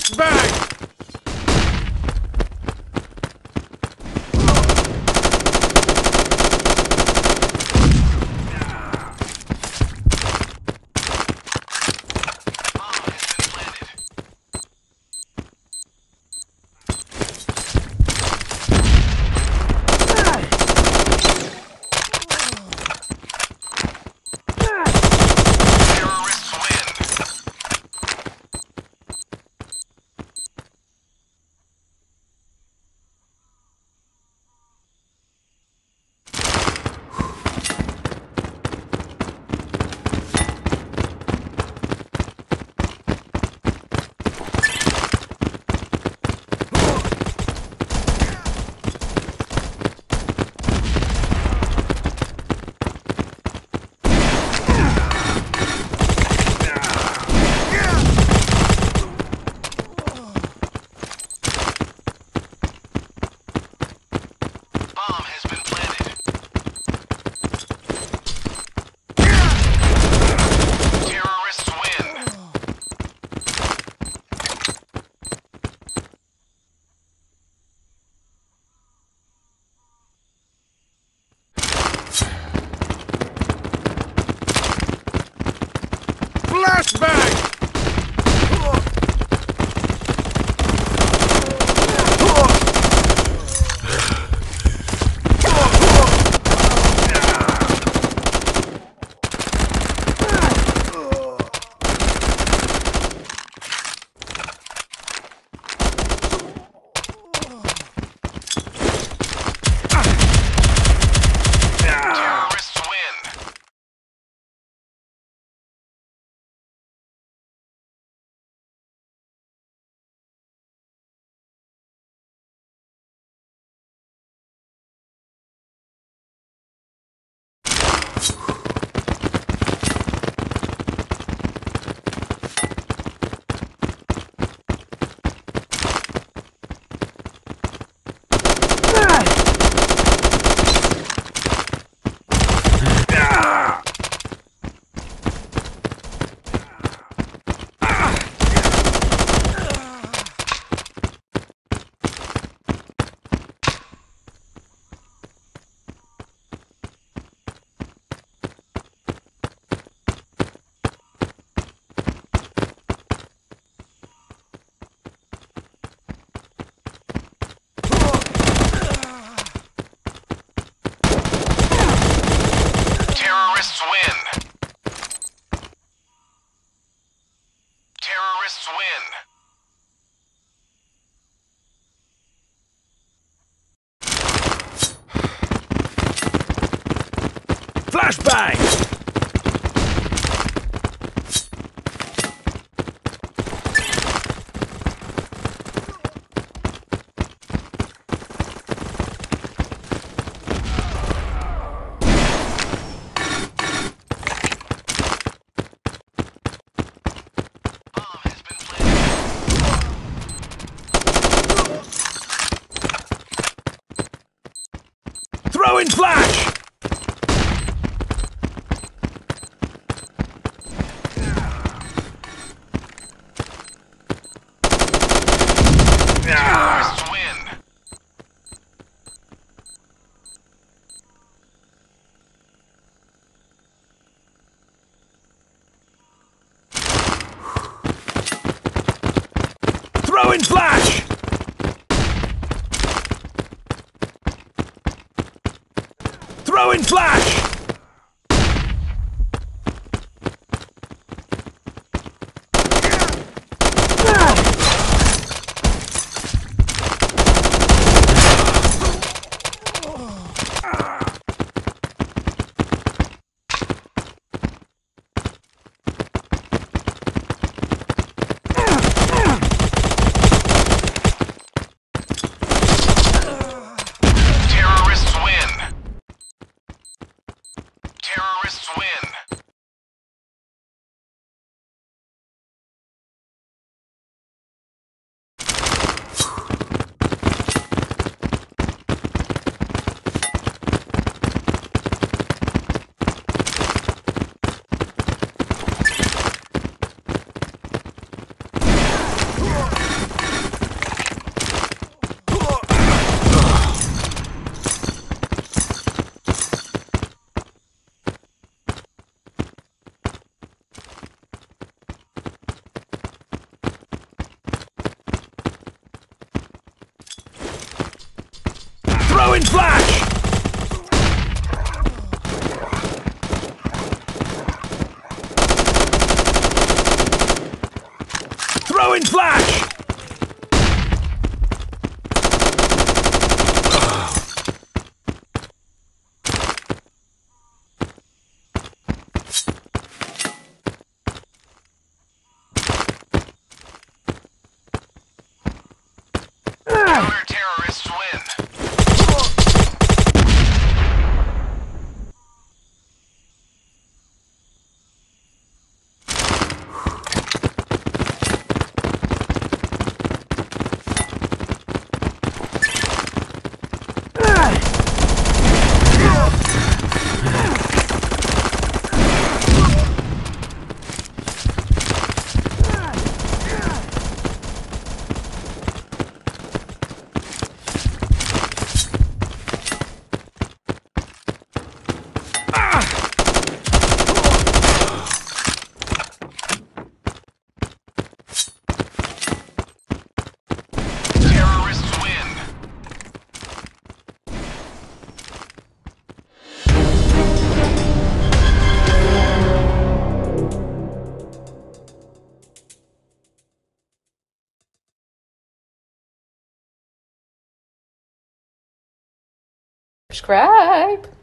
Flashbang! Flashbang! Throwing flash! Throwing flash! Subscribe.